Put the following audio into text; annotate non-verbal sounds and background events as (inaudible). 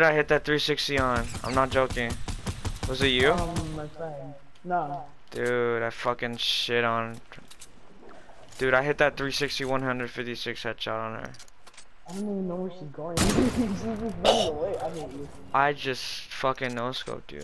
did I hit that 360 on? I'm not joking. Was it you? Um, my friend. No. Dude, I fucking shit on. Dude, I hit that 360 156 headshot on her. I don't even know where she's going. (laughs) she's running away. I hate. I just fucking no scoped you.